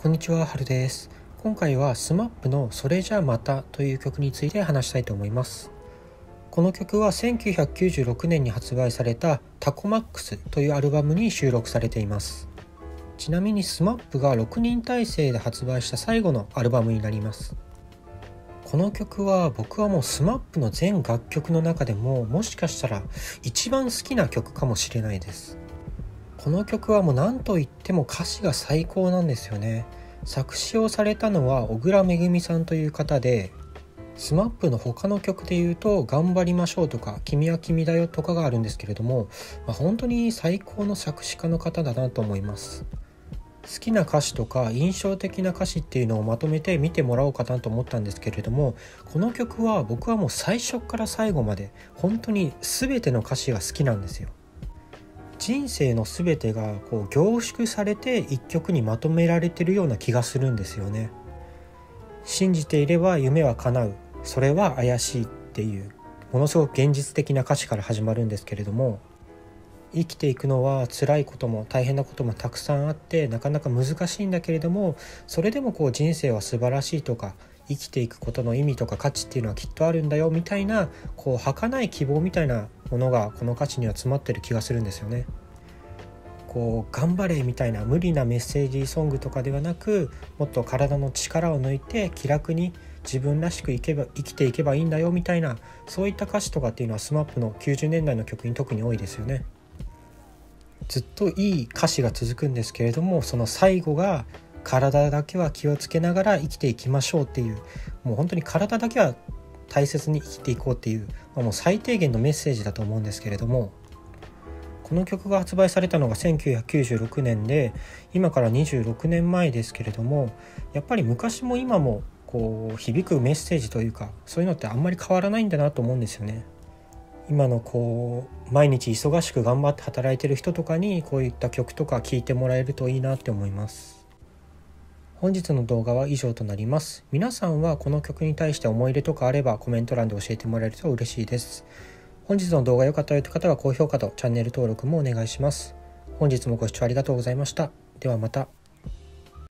こんにちは、はるです。今回は SMAP のそれじゃまたという曲について話したいと思います。この曲は1996年に発売されたタコマックスというアルバムに収録されています。ちなみに SMAP が6人体制で発売した最後のアルバムになります。この曲は僕はもう SMAP の全楽曲の中でももしかしたら一番好きな曲かもしれないです。この曲はもう何と言っても歌詞が最高なんですよね。作詞をされたのは小倉めぐみさんという方で SMAP の他の曲で言うと「頑張りましょう」とか「君は君だよ」とかがあるんですけれども、まあ、本当に最高の作詞家の方だなと思います。好きな歌詞とか印象的な歌詞っていうのをまとめて見てもらおうかなと思ったんですけれどもこの曲は僕はもう最初から最後まで本当に全ての歌詞が好きなんですよ。人生の全てがこう凝縮されて一曲にまとめられてるような気がするんですよね。信じていれば夢は叶う。それは怪しいっていう。ものすごく現実的な歌詞から始まるんですけれども。生きていくのは辛いことも大変なこともたくさんあってなかなか難しいんだけれどもそれでもこう人生は素晴らしいとか生きていくことの意味とか価値っていうのはきっとあるんだよみたいなこう儚い希望みたいなものがこの歌詞には詰まってる気がするんですよね。こう頑張れみたいな無理なメッセージソングとかではなくもっと体の力を抜いて気楽に自分らしく生けば生きていけばいいんだよみたいなそういった歌詞とかっていうのは SMAP の90年代の曲に特に多いですよね。ずっといい歌詞が続くんですけれどもその最後が体だけは気をつけながら生きていきましょうっていうもう本当に体だけは大切に生きていこうっていう、まあ、もう最低限のメッセージだと思うんですけれどもこの曲が発売されたのが1996年で今から26年前ですけれどもやっぱり昔も今もこう響くメッセージというかそういうのってあんまり変わらないんだなと思うんですよね。今のこう毎日忙しく頑張って働いてる人とかにこういった曲とか聴いてもらえるといいなって思います。本日の動画は以上となります。皆さんはこの曲に対して思い入れとかあればコメント欄で教えてもらえると嬉しいです。本日の動画良かったよという方は高評価とチャンネル登録もお願いします。本日もご視聴ありがとうございました。ではまた。